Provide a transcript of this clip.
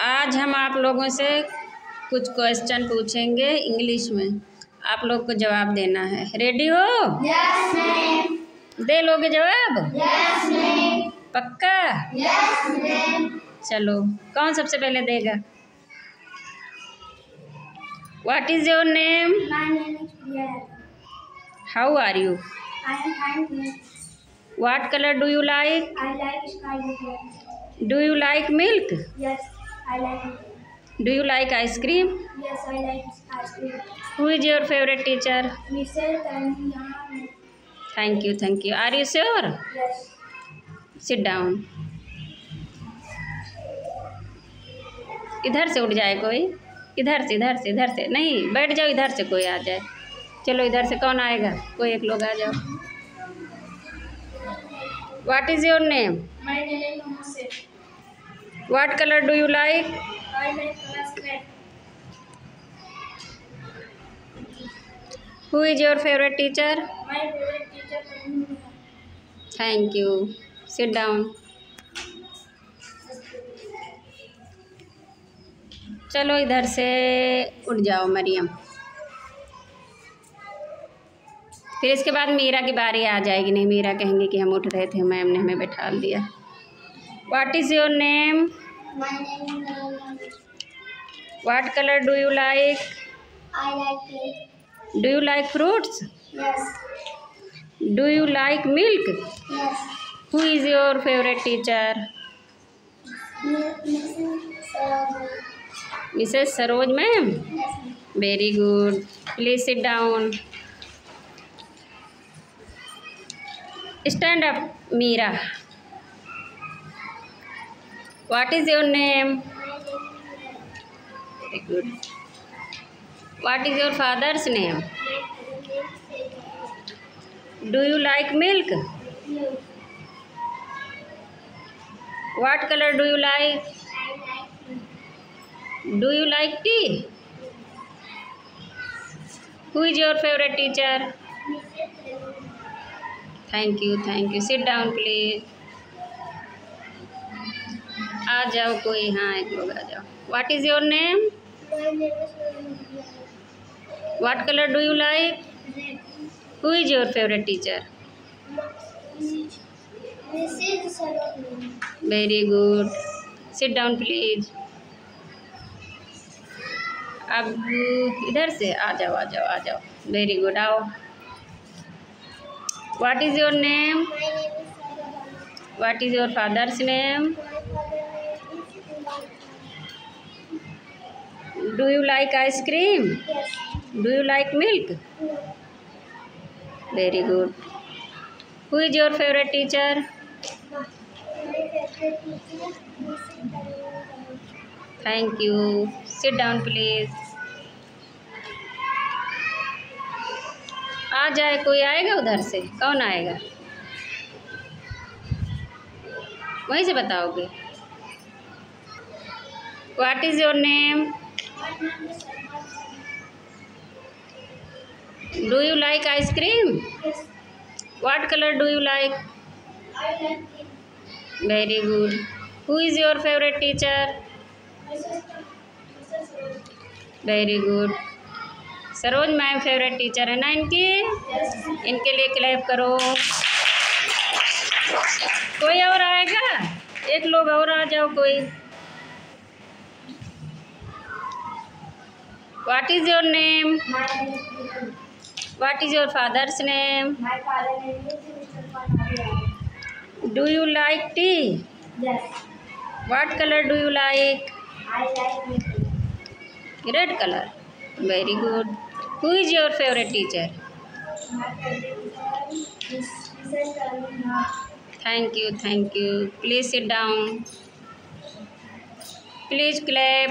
आज हम आप लोगों से कुछ क्वेश्चन पूछेंगे इंग्लिश में। आप लोग को जवाब देना है। रेडी हो? Yes, दे लोगे जवाब? Yes, पक्का? Yes, चलो कौन सबसे पहले देगा? What is your name My name is Priya. How are you I am fine. ma'am. What colour do you like I like sky blue. Do you like milk Yes, I like it. Do you like ice cream Yes, I like ice cream. Who is your favourite teacher Mr. Tanya. Thank you thank you are you sure Yes. Sit down इधर से उठ जाए कोई। इधर से इधर से इधर से। नहीं बैठ जाओ इधर से कोई आ जाए। चलो इधर से कौन आएगा? कोई एक लोग आ जाओ। What is your name My name is. What colour do you like I like. Who is your favourite teacher My favorite teacher? Is thank you sit down चलो इधर से उठ जाओ, मरियम। फिर इसके बाद मीरा की बारी आ जाएगी। नहीं, मीरा कहेंगे कि हम उठ रहे थे, मैम ने हमें बैठा दिया। What is your name My name is. What colour do you like I like it. Do you like fruits Yes. Do you like milk Yes. Who is your favourite teacher Mrs. Sarah. Mrs Saroj ma'am Yes. Very good please sit down stand What is your name? Very good. What is your father's name? Do you like milk? No. What color do you like? like do you like tea? Who is your favorite teacher? Thank you, thank you. Sit down, please. आ जाओ, कोई हाँ एक लोग आ जाओ। What is your name what colour do you like who is your favourite teacher very good sit down please अब इधर से, आ जाओ आ जाओ आ जाओ। वेरी गुड आओ। What is your name My name is Sarah. Do you like ice cream. Do you like milk very good who is your favourite teacher thank you sit down please आ जाए कोई आएगा उधर से? कौन आएगा? वहीं से बताओगे। What is your name do you like ice cream what colour do you like very good who is your favourite teacher very good Saroj ma'am favourite teacher है ना इनकी? इनके लिए क्लैप करो। कोई और आएगा? एक लोग और आ जाओ कोई। What is your name what is your father's name My father name is Mr. Do you like tea Yes. What colour do you like I like it. Red colour very good who is your favourite teacher My favorite teacher is. Karuna. Thank you thank you please sit down please clap